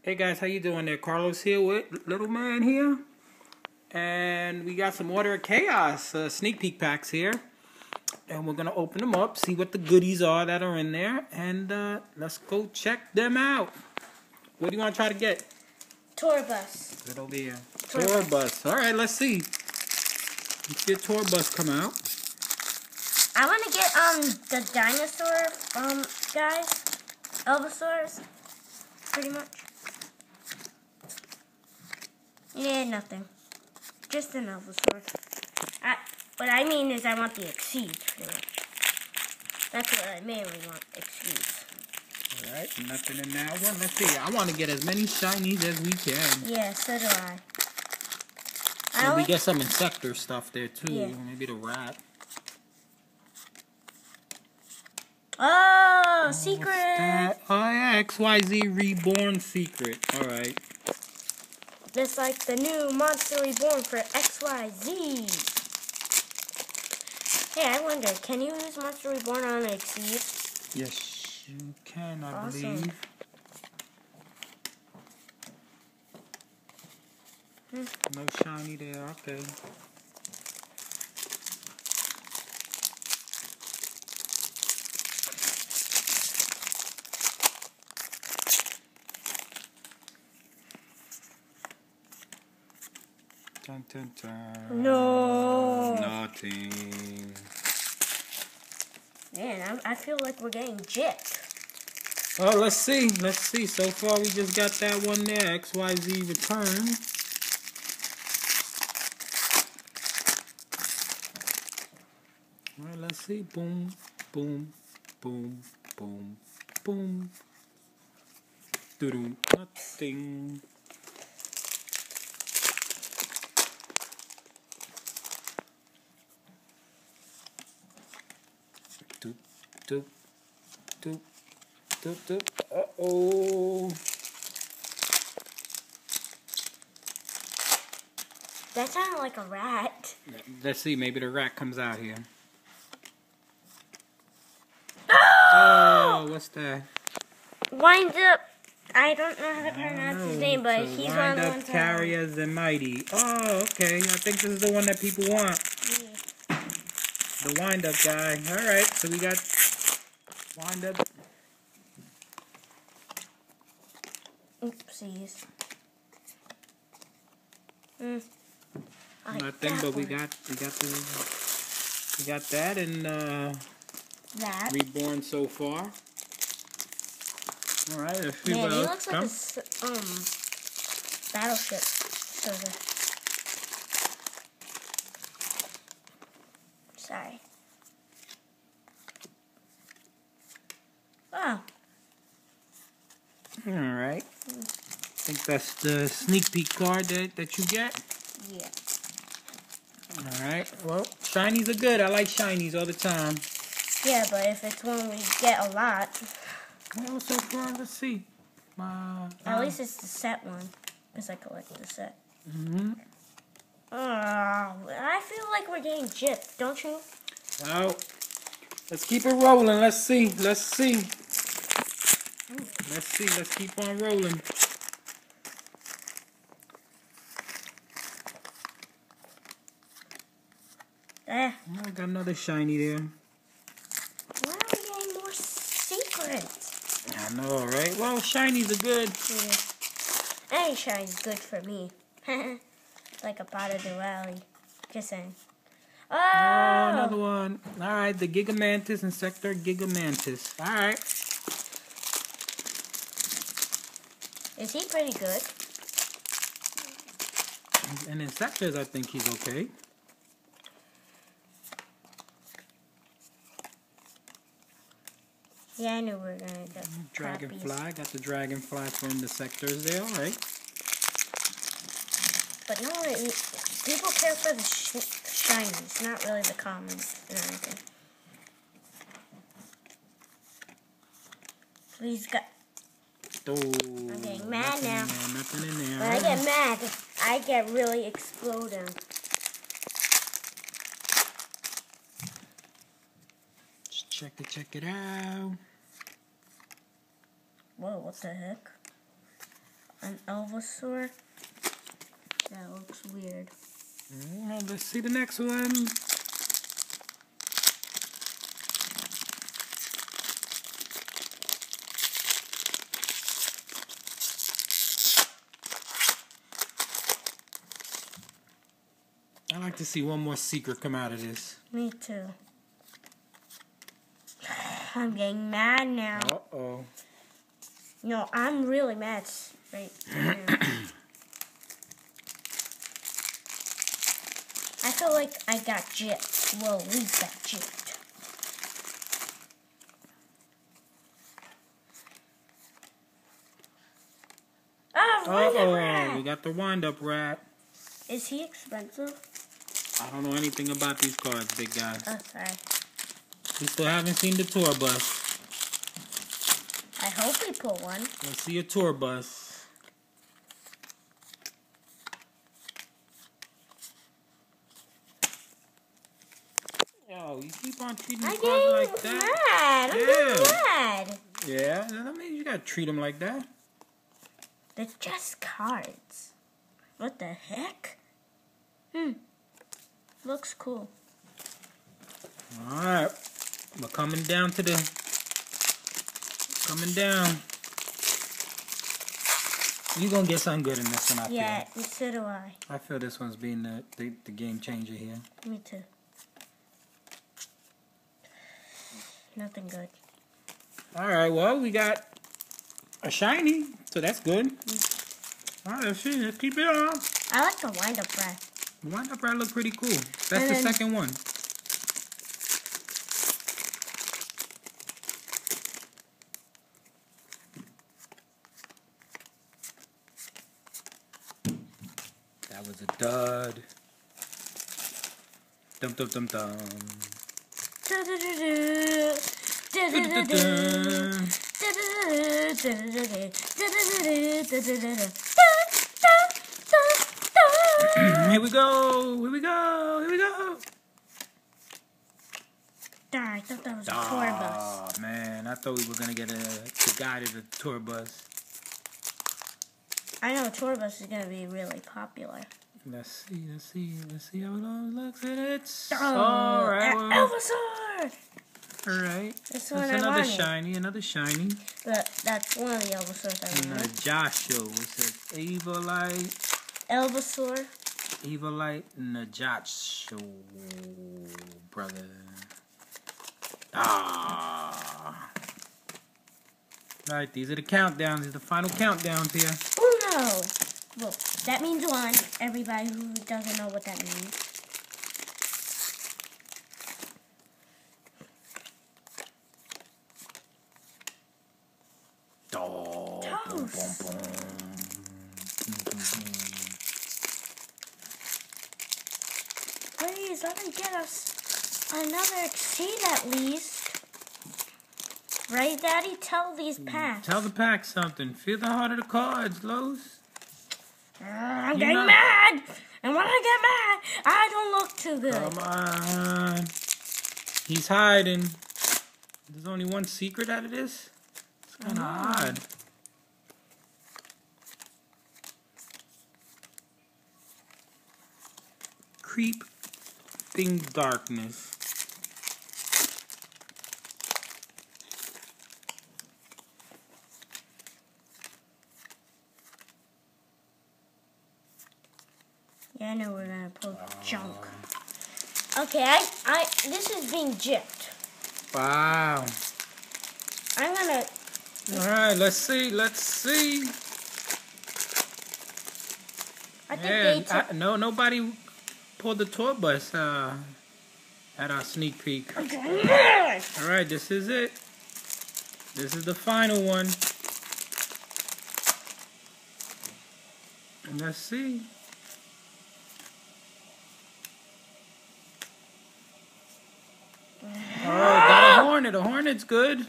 Hey guys, how you doing there? Carlos here with Little Man here. And we got some Order of Chaos uh, sneak peek packs here. And we're going to open them up, see what the goodies are that are in there. And uh, let's go check them out. What do you want to try to get? Tour bus. It over here. Tour Tour, bus. All right, let's see. Let's get tour bus come out. I want to get um the dinosaur um guys, Evolsaurs, pretty much. Yeah, nothing. Just an sword. I, what I mean is I want the Exceed, pretty much. That's what I mainly want, Exceed. All right, nothing in that one. Let's see. I want to get as many shinies as we can. Yeah, so do I. I And we only, get some Inzektor stuff there too. Yeah. Maybe the rat. oh, What's secret! that? Oh yeah, XYZ Reborn Secret. Alright. Just like the new Monster Reborn for XYZ. Hey, I wonder, can you use Monster Reborn on Exceed? Yes, you can, I Awesome. believe. Hmm. No shiny there, okay. Dun, dun, dun. No. Nothing. Man, I, I feel like we're getting gypped. Oh, let's see. Let's see. So far, we just got that one there. XYZ return. All right, let's see. Boom, boom, boom, boom, boom. Doo-doo. Nothing. Doop, doop, doop. Doop, doop. Uh-oh. That sounded like a rat. Let's see, maybe the rat comes out here. Oh, oh what's that? Wind up. I don't know how to don't pronounce his name, but So he's one of the up ones. I- carrier the mighty. Oh, okay. I think this is the one that people want. Yeah. The wind up guy. All right. So we got wind up. Oopsies. Mm. Nothing, but we got we got the we got that and uh, that. reborn so far. All right. Let's see Man, what he else looks like a um battleship sort of. Sorry. Oh, All right. I think that's the sneak peek card that, that you get. yeah. All right. Well, shinies are good. I like shinies all the time. Yeah, but if it's when we get a lot, Well, so far, let's see. Uh, at least it's the set one, because I collect the set. Mm-hmm. Oh, I feel like we're getting gypped, don't you? Well, let's keep it rolling. Let's see. Let's see. Let's see. Let's keep on rolling. Eh, Oh, got another shiny there. why are we getting more secrets? I know, right? Well, shinies are good. Yeah. Any shine's good for me. like a pot of Duality. Just saying. Oh! Oh, another one. All right, the Gigamantis Inzektor Gigamantis. All right. Is he pretty good? And Inzektors, I think he's okay. Yeah, I knew we were uh, gonna get crappies. Dragonfly, got the dragonfly from the sectors there, alright. But no, it, people care for the sh- shinies, not really the commons and everything. Uh, Please, got. Oh, I'm getting mad now. There, nothing in there. When I get mad, I get really exploding. Just check it, check it out. Whoa, what the heck? an Evolsaur. That looks weird. Well, let's see the next one. I'd like to see one more secret come out of this. Me too. I'm getting mad now. Uh oh. No, I'm really mad right now. I feel like I got gypped. Well, we got gypped. Oh, Uh-oh. We got the wind up rat. Is he expensive? I don't know anything about these cards, big guy. Oh, sorry. We still haven't seen the tour bus. Hope pull one. Let's see a tour bus. Yo, you keep on treating cards like that. mad. I'm Yeah. mad. Yeah, I mean you gotta treat them like that. They're just cards. What the heck? Hmm. Looks cool. All right, we're coming down to the coming down. You're gonna get something good in this one, I Yeah, feel. so do I. I feel this one's being the, the, the game changer here. Me too. Nothing good. All right, well we got a shiny, so that's good. Mm. All right, let's see. Let's keep it on. I like the wind up rat. The wind up rat look pretty cool. That's And the second one. Was a dud. Dum dum dum dum. Here we go. Here we go. Here we go. Darn, I thought that was a tour bus. Oh man, I thought we were gonna get a the guy to the tour bus. I know tour bus is gonna be really popular. Let's see, let's see, let's see how it all looks. And it's Oh, all right. El- Well, Evolsaur! all right. That's one another shiny, another shiny. But that's one of the Evolsaurs I wanted. Joshua. It says Evilite, Evolsaur. Evilite, brother. Ah. All right, these are the countdowns. These are the final countdowns here. Uno! Well, that means one. Everybody who doesn't know what that means. Oh, boom, boom, boom. Please, let me get us another exceed at least. Right, Daddy? Tell these packs. Tell the pack something. Feel the heart of the cards, Los. Uh, I'm You getting know- mad! And when I get mad, I don't look too good. Come on. He's hiding. There's only one secret out of this? It's kind of odd. Creeping darkness. Yeah, I know we're gonna pull junk. Okay, I, I, this is being gypped. Wow. I'm gonna, All right, let's see. Let's see. I think Yeah, they took, I, no, nobody pulled the tour bus uh, at our sneak peek. Mad! All right, this is it. This is the final one. And let's see. All right, got a hornet. A hornet's good.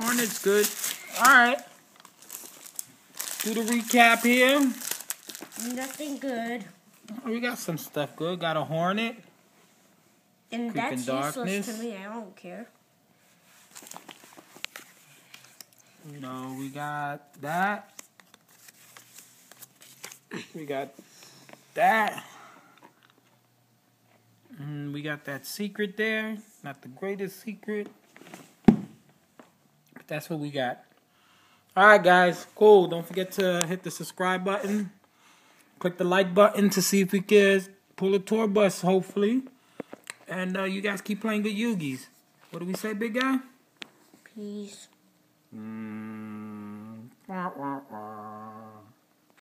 Hornet's good. All right. Do the recap here. Nothing good. Oh, We got some stuff good. Got a hornet. And Creeping that's darkness. useless to me, I don't care. You know, we got that. We got that. And we got that secret there. Not the greatest secret. But that's what we got. Alright guys, cool. Don't forget to hit the subscribe button. Click the like button to see if we can pull a tour bus, hopefully. And uh, you guys keep playing good Yugis. What do we say, big guy? Peace. Mm. Wah, wah, wah.